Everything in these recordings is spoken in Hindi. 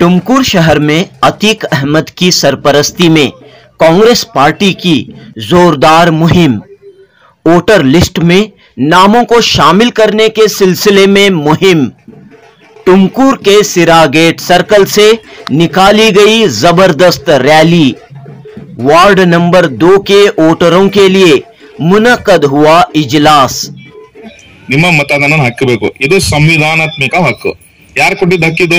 टुमकुर शहर में अतीक अहमद की सरपरस्ती में कांग्रेस पार्टी की जोरदार मुहिम वोटर लिस्ट में नामों को शामिल करने के सिलसिले में मुहिम टुमकुर के सिरा गेट सर्कल से निकाली गई जबरदस्त रैली वार्ड नंबर दो के वोटरों के लिए मुनक्कद हुआ इजलास ನಿಮ್ಮ ಮತದಾನ ಹಾಕಬೇಕು ಇದು ಸಂವಿಧಾನಾತ್ಮಕ ಹಕ್ಕು ಯಾರು ಕೊಟ್ಟಿದ್ದ ಹಕ್ಕಿದು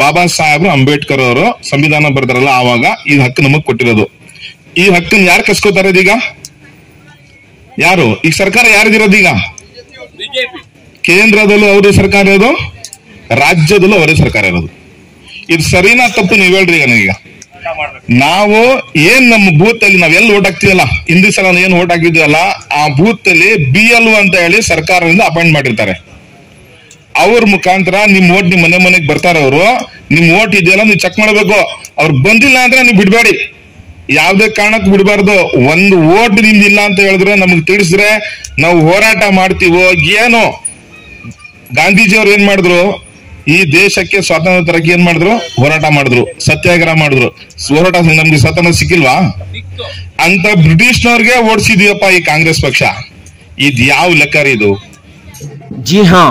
ಬಾಬಾ ಸಾಹೇಬ್ರು ಅಂಬೇಡ್ಕರ್ ಅವರು ಸಂವಿಧಾನ ಬರ್ದಾರಲ್ಲ ಆವಾಗ ಈ ಹಕ್ಕು ನಮಗ್ ಕೊಟ್ಟಿರೋದು. ಈ ಹಕ್ಕನ್ನ ಯಾರು ಕಸ್ಕೋತಾರೆ ಇದೀಗ? ಯಾರು? ಈ ಸರ್ಕಾರ ಯಾರಿದಿರೋದು ಈಗ? ಕೇಂದ್ರದಲ್ಲೂ ಅವರೇ ಸರ್ಕಾರ ಇರೋದು ರಾಜ್ಯದಲ್ಲೂ ಅವರೇ ಸರ್ಕಾರ ಇರೋದು. ಇದು ಸರಿನಾ ತಪ್ಪು ನೀವ್ ಹೇಳ್ರಿ ಈಗ ನನಗೀಗ ನಾವು ಏನ್ ನಮ್ಮ ಬೂತ್ ಅಲ್ಲಿ ನಾವ್ ಎಲ್ಲಿ ಓಟ್ ಹಾಕ್ತಿವಲ್ಲ ಹಿಂದಿ ಸಲ ಏನ್ ಓಟ್ ಹಾಕಿದ್ವಲ್ಲ ಆ ಬೂತ್ ಅಲ್ಲಿ ಬಿ ಎಲ್ ಅಂತ ಹೇಳಿ ಸರ್ಕಾರದಿಂದ ಅಪಾಯಿಂಟ್ ಮಾಡಿರ್ತಾರೆ. ಅವ್ರ ಮುಖಾಂತರ ನಿಮ್ ಓಟ್ ನಿಮ್ ಮನೆ ಮನೆಗೆ ಬರ್ತಾರೆ ಅವರು ನಿಮ್ ಓಟ್ ಇದೆಯಲ್ಲ ನೀವು ಚೆಕ್ ಮಾಡ್ಬೇಕು ಅವ್ರು ಬಂದಿಲ್ಲ ಅಂದ್ರೆ ನೀವು ಬಿಡ್ಬೇಡಿ ಯಾವ್ದೇ ಕಾರಣಕ್ಕೂ ಬಿಡಬಾರ್ದು ಒಂದು ಓಟ್ ನಿಮ್ದಿಲ್ಲ ಅಂತ ಹೇಳಿದ್ರೆ ನಮಗ್ ತಿಳಿಸಿದ್ರೆ ನಾವು ಹೋರಾಟ ಮಾಡ್ತೀವೋ ಏನು ಗಾಂಧೀಜಿ ಅವ್ರು ಏನ್ ಮಾಡಿದ್ರು ಈ ದೇಶಕ್ಕೆ ಸ್ವಾತಂತ್ರ್ಯ ತರಕ್ಕೆ ಏನ್ ಮಾಡಿದ್ರು ಹೋರಾಟ ಮಾಡಿದ್ರು ಸತ್ಯಾಗ್ರಹ ಮಾಡಿದ್ರು ಹೋರಾಟ ನಮ್ಗೆ ಸ್ವಾತಂತ್ರ್ಯ ಸಿಕ್ಕಿಲ್ವಾ ಅಂತ ಬ್ರಿಟಿಷ್ನವ್ರಿಗೆ ಓಡಿಸಿದೀವಪ್ಪ ಈ ಕಾಂಗ್ರೆಸ್ ಪಕ್ಷ ಇದ್ ಯಾವ ಲೆಕ್ಕ ರೀ ಇದು जी हां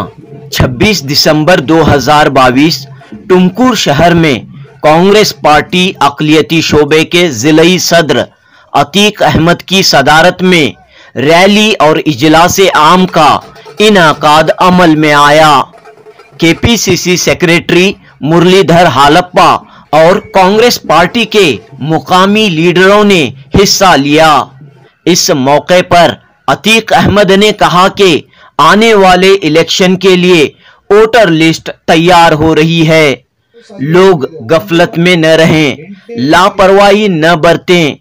26 दिसंबर 2022 टुमकुर शहर में कांग्रेस पार्टी अकलियती शोबे के जिलई सदर अतीक अहमद की सदारत में रैली और इजलास आम का इनाकाद अमल में आया। केपीसीसी सेक्रेटरी मुरलीधर हालप्पा और कांग्रेस पार्टी के मुकामी लीडरों ने हिस्सा लिया। इस मौके पर अतीक अहमद ने कहा कि आने वाले इलेक्शन के लिए वोटर लिस्ट तैयार हो रही है। लोग गफलत में न रहें, लापरवाही न बरतें।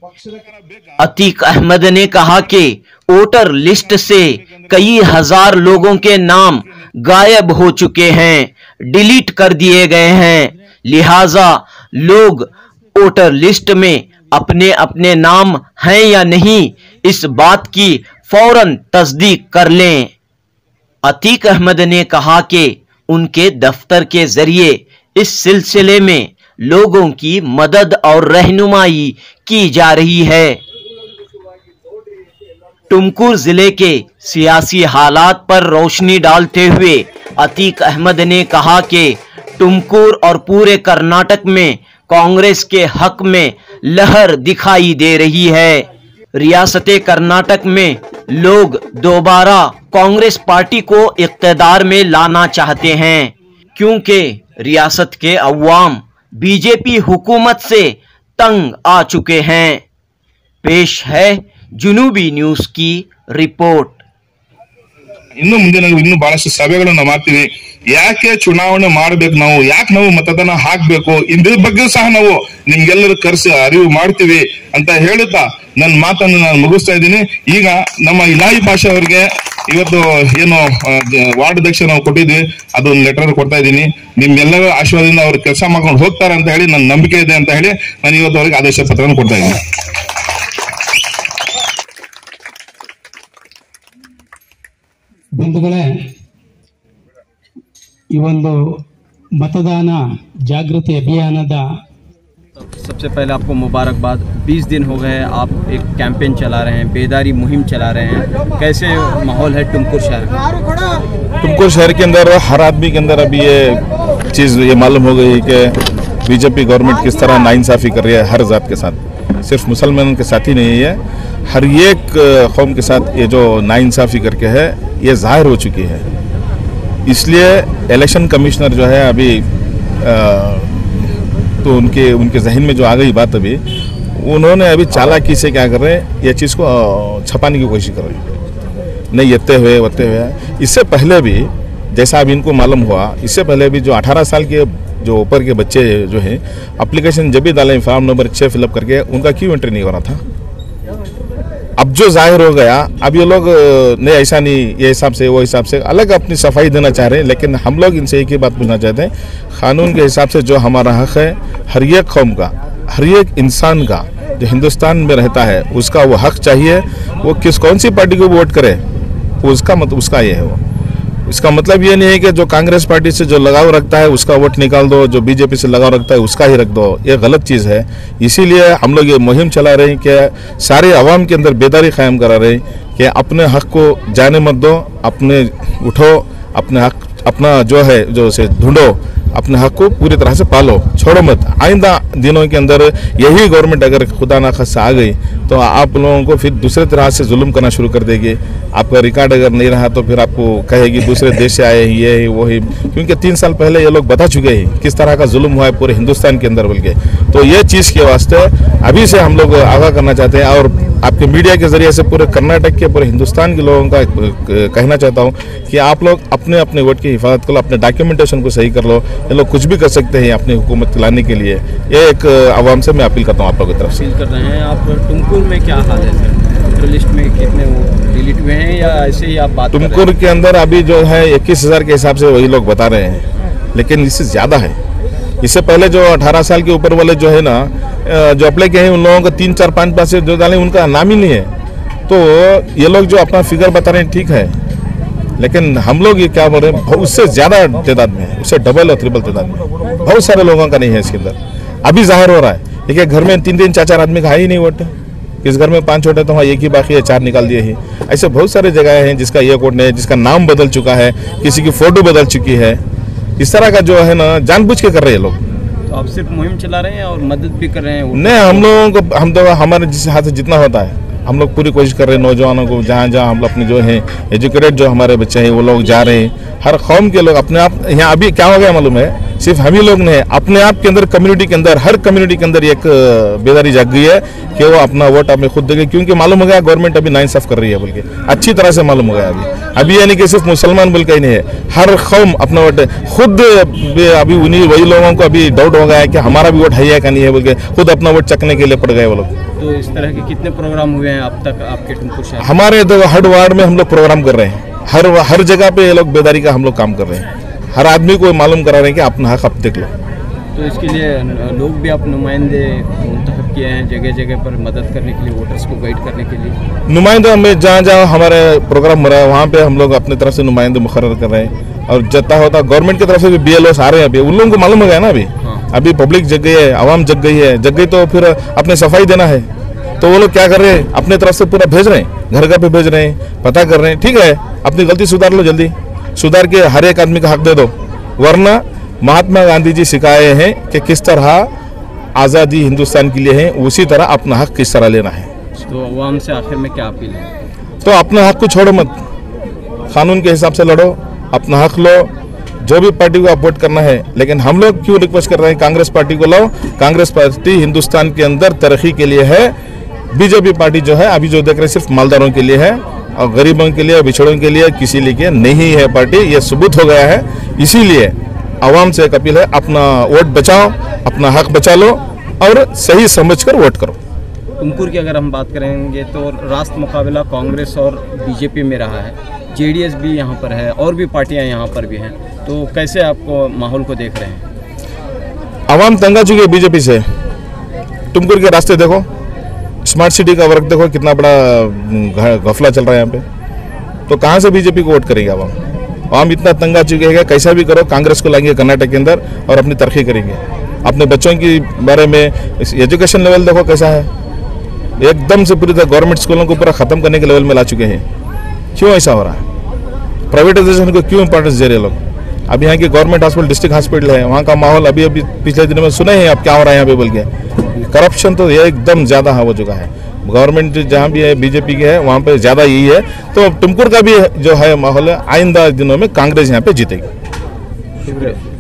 अतीक अहमद ने कहा कि वोटर लिस्ट से कई हज़ार लोगों के नाम गायब हो चुके हैं, डिलीट कर दिए गए हैं। लिहाजा लोग वोटर लिस्ट में अपने अपने नाम हैं या नहीं, इस बात की फ़ौरन तस्दीक कर लें। अतीक अहमद ने कहा कि उनके दफ्तर के ज़रिए इस सिलसिले में लोगों की मदद और रहनुमाई की जा रही है। टुमकुर ज़िले के सियासी हालात पर रोशनी डालते हुए अतीक अहमद ने कहा कि टुमकुर और पूरे कर्नाटक में कांग्रेस के हक में लहर दिखाई दे रही है। रियासत कर्नाटक में लोग दोबारा कांग्रेस पार्टी को इकतेदार में लाना चाहते हैं, क्योंकि रियासत के अवाम बीजेपी हुकूमत से तंग आ चुके हैं। पेश है जुनूबी न्यूज़ की रिपोर्ट। ಇನ್ನು ಮುಂದೆ ನಾವು ಇನ್ನು ಬಹಳಷ್ಟು ಸಭೆಗಳನ್ನ ಮಾಡ್ತೀವಿ. ಯಾಕೆ ಚುನಾವಣೆ ಮಾಡ್ಬೇಕು ನಾವು? ಯಾಕೆ ನಾವು ಮತದಾನ ಹಾಕ್ಬೇಕು? ಇದ್ರ ಬಗ್ಗೆ ಸಹ ನಾವು ನಿಮ್ಗೆಲ್ಲರೂ ಕರೆಸಿ ಅರಿವು ಮಾಡ್ತೀವಿ ಅಂತ ಹೇಳುತ್ತಾ ನನ್ನ ಮಾತನ್ನು ನಾನು ಮುಗಿಸ್ತಾ ಇದ್ದೀನಿ. ಈಗ ನಮ್ಮ ಇಲಾಯಿ ಭಾಷೆ ಅವರಿಗೆ ಇವತ್ತು ಏನು ವಾರ್ಡ್ ಅಧ್ಯಕ್ಷ ನಾವು ಕೊಟ್ಟಿದ್ವಿ. ಅದೊಂದು ಲೆಟರ್ ಕೊಡ್ತಾ ಇದ್ದೀನಿ. ನಿಮ್ಮೆಲ್ಲರ ಆಶೀರ್ವಾದದಿಂದ ಅವ್ರು ಕೆಲಸ ಮಾಡ್ಕೊಂಡು ಹೋಗ್ತಾರೆ ಅಂತ ಹೇಳಿ ನನ್ನ ನಂಬಿಕೆ ಇದೆ ಅಂತ ಹೇಳಿ ನಾನು ಇವತ್ತು ಅವ್ರಿಗೆ ಆದೇಶ ಪತ್ರವನ್ನು ಕೊಡ್ತಾ ಇದ್ದೀನಿ. ಬಂಧುಗಳೇ ಈ ಒಂದು ಮತದಾನ ಜಾಗೃತಿ ಅಭಿಯಾನದ सबसे पहले आपको मुबारकबाद 20 दिन हो गए हैं आप एक कैंपेन चला रहे हैं बेदारी मुहिम चला रहे हैं कैसे माहौल है टुमकुर शहर में तुमको शहर के अंदर हर आदमी के अंदर अभी ये चीज़ ये मालूम हो गई कि बीजेपी गवर्नमेंट किस तरह नाइंसाफ़ी कर रही है हर जात के साथ सिर्फ मुसलमानों के साथ ही नहीं है हर एक कौम के साथ ये जो नाइंसाफ़ी करके है ये ज़ाहिर हो चुकी है। इसलिए इलेक्शन कमिश्नर जो है अभी अ, तो उनके उनके जहन में जो आ गई बात अभी उन्होंने अभी चालाकी से क्या कर रहे हैं ये चीज़ को छपाने की कोशिश कर रहे हैं। नहीं येते हुए वते हुए। इससे पहले भी जैसा अब इनको मालूम हुआ इससे पहले भी जो 18 साल के जो ऊपर के बच्चे जो हैं एप्लीकेशन जब भी डाले फॉर्म नंबर छः फिलअप करके उनका क्यों एंट्री नहीं हो रहा था? अब जो ज़ाहिर हो गया, अब ये लोग नहीं, ऐसा नहीं, ये हिसाब से, वो हिसाब से अलग अपनी सफ़ाई देना चाह रहे हैं, लेकिन हम लोग इनसे एक ही बात पूछना चाहते हैं। कानून के हिसाब से जो हमारा हक है, हर एक कौम का, हर एक इंसान का, जो हिंदुस्तान में रहता है, उसका वो हक चाहिए। वो किस, कौन सी पार्टी को वोट करे उसका मत, उसका ये है वो। इसका मतलब ये नहीं है कि जो कांग्रेस पार्टी से जो लगाव रखता है, उसका वोट निकाल दो, जो बीजेपी से लगाव रखता है, उसका ही रख दो। ये गलत चीज़ है। इसीलिए हम लोग ये मुहिम चला रहे हैं कि सारे आवाम के अंदर बेदारी कायम करा रहे हैं कि अपने हक को जाने मत दो, अपने उठो, अपने हक, अपना जो है, जो उसे ढूंढो। अपने हक को पूरी तरह से पालो, छोड़ो मत। आइंदा दिनों के अंदर यही गवर्नमेंट अगर खुदा ना खासा आ गई तो आप लोगों को फिर दूसरे तरह से जुल्म करना शुरू कर देगी। आपका रिकॉर्ड अगर नहीं रहा तो फिर आपको कहेगी, दूसरे देश से आए ये है, वो है। क्योंकि तीन साल पहले ये लोग बता चुके हैं, किस तरह का जुल्म हुआ है पूरे हिंदुस्तान के अंदर बोल के। तो ये चीज़ के वास्ते अभी से हम लोग आगाह करना चाहते हैं और आपके मीडिया के ज़रिए से पूरे कर्नाटक के पूरे हिंदुस्तान के लोगों का कहना चाहता हूँ कि आप लोग अपने अपने वोट की हिफाजत करो अपने डॉक्यूमेंटेशन को सही कर लो। ये लोग कुछ भी कर सकते हैं अपनी हुकूमत चलाने के लिए। ये एक आवाम से मैं अपील करता हूँ आप लोगों की तरफ़ से। कर रहे हैं आप टुमकुर में क्या हाल है सर? लिस्ट में कितने डिलीट हुए हैं या ऐसे ही आप बात कर रहे? तुमकुर के अंदर अभी जो है इक्कीस हज़ार के हिसाब से वही लोग बता रहे हैं लेकिन इससे ज़्यादा है। इससे पहले जो 18 साल के ऊपर वाले जो है ना जो अप्लाई किए हैं उन लोगों का तीन, चार, पाँच पाँच से जो डाले, उनका नाम ही नहीं है। तो ये लोग जो अपना फिगर बता रहे हैं, ठीक है। लेकिन हम लोग ये क्या बोल रहे हैं उससे ज़्यादा तादाद में है। उससे डबल और ट्रिपल तादाद में बहुत सारे लोगों का नहीं है इसके अंदर। अभी ज़ाहिर हो रहा है। देखिए घर में तीन तीन, चार चार आदमी का है ही नहीं वोट। किस घर में पाँच वोट है तो वहाँ एक ही बाकी है, चार निकाल दिए ही। ऐसे बहुत सारे जगह हैं जिसका ये वोट नहीं है, जिसका नाम बदल चुका है, किसी की फ़ोटो बदल चुकी है। इस तरह का जो है ना, जानबूझ के कर रहे हैं लोग। आप सिर्फ़ मुहिम चला रहे हैं और मदद भी कर रहे हैं नहीं, हम लोगों को, हम तो हमारे जिस हाथ से जितना होता है, हम लोग पूरी कोशिश कर रहे हैं नौजवानों को, जहाँ जहाँ हम लोग अपने जो है एजुकेटेड जो हमारे बच्चे हैं, वो लोग जा रहे हैं। हर कौम के लोग अपने आप, यहाँ अभी क्या हो गया मालूम है? सिर्फ़ हम ही लोग नहीं अपने आप के अंदर कम्युनिटी के अंदर हर कम्युनिटी के अंदर एक बेदारी जाग गई है कि वो अपना वोट अपने खुद देंगे क्योंकि मालूम हो गया गवर्नमेंट अभी नाइंसाफ कर रही है बोल के। अच्छी तरह से मालूम हो गया अभी। अभी यानी कि सिर्फ़ मुसलमान बोल के ही नहीं है हर कौम अपना वोट खुद अभी उन्हीं वही लोगों को अभी डाउट हो गया है कि हमारा भी वोट है या का नहीं है बोल के खुद अपना वोट चकने के लिए पड़ गए वो लोग। तो इस तरह के कितने प्रोग्राम हुए हैं अब तक आपके? हमारे तो हर वार्ड में हम लोग प्रोग्राम कर रहे हैं। हर हर जगह पे ये लोग बेदारी का हम लोग काम कर रहे हैं। हर आदमी को मालूम करा रहे हैं कि अपना हक अब देख लो। तो इसके लिए लोग भी आप नुमाइंदे मुंतखब किए हैं जगह जगह पर मदद करने के लिए वोटर्स को गाइड करने के लिए? नुमाइंदे हमें जहाँ जहाँ हमारे प्रोग्राम हो रहा है वहाँ पे हम लोग अपने तरफ़ से नुमाइंदे मुखर कर रहे हैं। और जता होता गवर्नमेंट की तरफ़ से भी बी एल आ रहे हैं अभी। उन लोगों को मालूम हो गया ना अभी? हाँ। अभी पब्लिक जग गई है आवाम जग गई है। जग गई तो फिर अपने सफ़ाई देना है। तो वो लोग क्या कर रहे हैं? अपने तरफ़ से पूरा भेज रहे हैं। घर घर पे भेज रहे हैं। पता कर रहे हैं। ठीक है अपनी गलती सुधार लो जल्दी। सुधार के हर एक आदमी का हक दे दो। वरना महात्मा गांधी जी सिखाए हैं कि किस तरह आज़ादी हिंदुस्तान के लिए है उसी तरह अपना हक किस तरह लेना है। तो अवाम से आखिर में क्या अपील है? तो अपना हक को छोड़ो मत। कानून के हिसाब से लड़ो अपना हक लो। जो भी पार्टी को आप वोट करना है लेकिन हम लोग क्यों रिक्वेस्ट कर रहे हैं कांग्रेस पार्टी को लाओ? कांग्रेस पार्टी हिंदुस्तान के अंदर तरक्की के लिए है। बीजेपी पार्टी जो है अभी जो देख रहे हैं सिर्फ़ मालदारों के लिए है। और गरीबों के लिए बिछड़ों के लिए किसी लिए नहीं है पार्टी ये सबूत हो गया है। इसीलिए आवाम से एक अपील है अपना वोट बचाओ अपना हक बचा लो और सही समझकर वोट करो। तुमकुर की अगर हम बात करेंगे तो राष्ट्र मुकाबला कांग्रेस और बीजेपी में रहा है। जेडीएस भी यहाँ पर है और भी पार्टियाँ यहाँ पर भी हैं। तो कैसे आपको माहौल को देख रहे हैं? आवाम तंगा चुकी है बीजेपी से। तुमकुर के रास्ते देखो। स्मार्ट सिटी का वर्क देखो कितना बड़ा घ- घफला चल रहा है यहाँ पे। तो कहाँ से बीजेपी को वोट करेंगे आवाम आवाम इतना तंग आ चुके हैं कैसा भी करो, कांग्रेस को लाएँगे कर्नाटक के अंदर और अपनी तरक्की करेंगे। अपने बच्चों के बारे में एजुकेशन लेवल देखो कैसा है। एकदम से पूरी तरह गवर्नमेंट स्कूलों को पूरा खत्म करने के लेवल में ला चुके हैं। क्यों ऐसा हो रहा है? प्राइवेटाइजेशन को क्यों इंपॉर्टेंस दे रहे लोग? अब यहाँ के गवर्नमेंट हॉस्पिटल डिस्ट्रिक्ट हॉस्पिटल है, वहाँ का माहौल अभी अभी पिछले दिनों में सुने हैं अब क्या हो रहा है यहाँ पे बोल के। करप्शन तो ये एकदम ज़्यादा, हो चुका है। गवर्नमेंट जहाँ भी है बीजेपी की है, वहाँ पे ज़्यादा यही है। तो टुमकुर का भी जो है माहौल है, आइंदा दिनों में कांग्रेस यहाँ पे जीतेगी।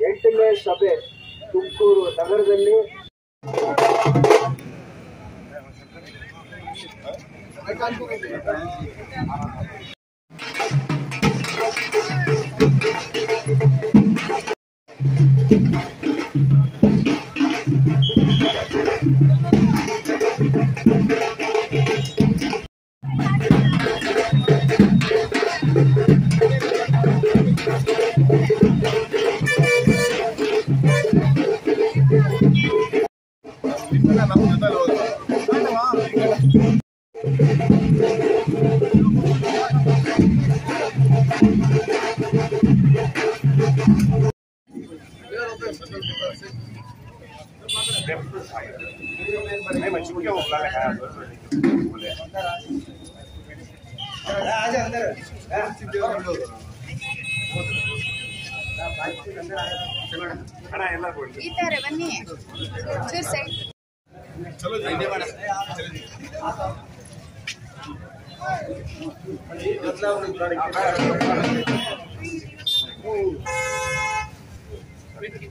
एंटने सभे तुमकूर नगर नहीं मैं चुप क्यों बोला है बोले आज अंदर ಹಣ ಎಲ್ಲ ಕೊಡಿ ಇದ್ದಾರೆ ಬನ್ನಿ ಚೂರು ಸೈಡ್ ಚಲೋ ಜಲ್ದಿ ಮಾಡ ಬದಲಾವಣೆ Ei.